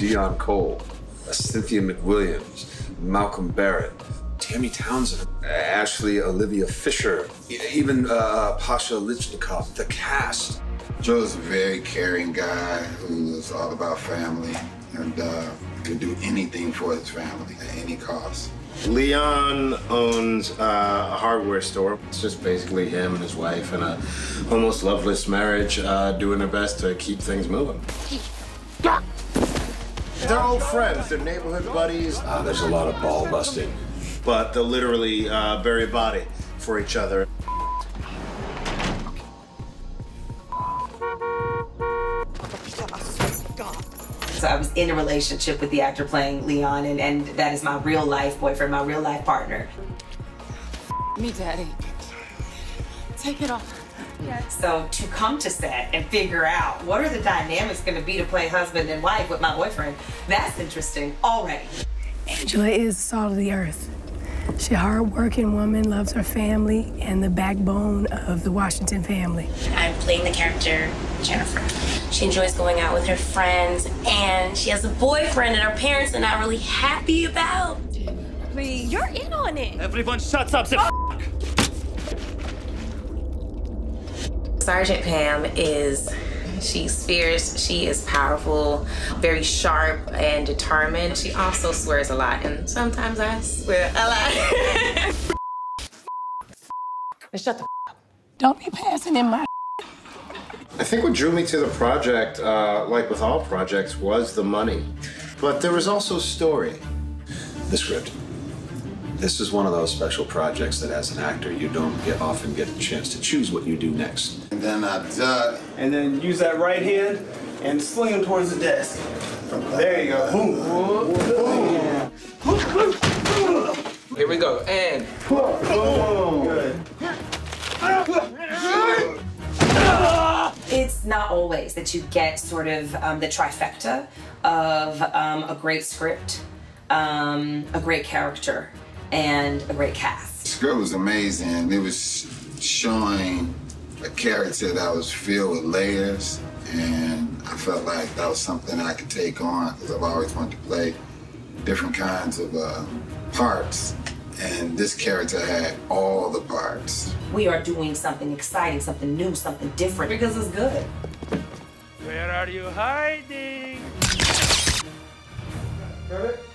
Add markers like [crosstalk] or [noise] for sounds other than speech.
Deon Cole, Cynthia McWilliams, Malcolm Barrett, Tammy Townsend, Ashley Olivia Fisher, even uh, Pasha Lychnikoff, the cast. Joe's a very caring guy who is all about family and uh, could do anything for his family at any cost. Leon owns uh, a hardware store. It's just basically him and his wife in a almost loveless marriage, uh, doing their best to keep things moving. They're old friends. They're neighborhood buddies. Uh, there's a lot of ball busting. But they'll literally uh, bury a body for each other. So I was in a relationship with the actor playing Leon, and, and that is my real life boyfriend, my real life partner. Me, Daddy. Take it off. So to come to set and figure out what are the dynamics going to be to play husband and wife with my boyfriend, that's interesting already. Angela is the salt of the earth. She's a hardworking woman, loves her family, and the backbone of the Washington family. I'm playing the character Jennifer. She enjoys going out with her friends, and she has a boyfriend that her parents are not really happy about. Please, you're in on it. Everyone shuts up. Oh. Sergeant Pam is she's fierce, she is powerful, very sharp and determined. She also swears a lot, and sometimes I swear a lot. [laughs] Shut the Don't be passing in my. I think what drew me to the project, uh, like with all projects, was the money. But there was also story. The script. This is one of those special projects that, as an actor, you don't get often get the chance to choose what you do next. And then I duck. And then use that right hand and sling him towards the desk. There you go. Boom. Here we go. And Boom. Good. It's not always that you get sort of um, the trifecta of um, a great script, um, a great character, and a great cast. The script was amazing. It was showing a character that was filled with layers, and I felt like that was something I could take on because I've always wanted to play different kinds of uh, parts. And this character had all the parts. We are doing something exciting, something new, something different because it's good. where are you hiding? Got it?